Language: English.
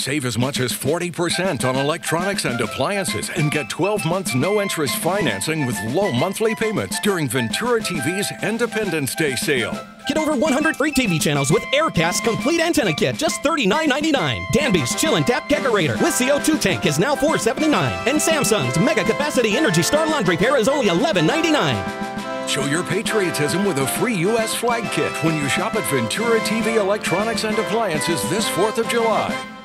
Save as much as 40% on electronics and appliances and get 12 months no interest financing with low monthly payments during Ventura TV's Independence Day sale. Get over 100 free TV channels with Aircast Complete Antenna Kit, just $39.99. Danby's Chill and Tap Kegerator with CO2 tank is now $4.79. And Samsung's Mega Capacity Energy Star Laundry Pair is only $11.99. Show your patriotism with a free U.S. flag kit when you shop at Ventura TV Electronics and Appliances this 4th of July.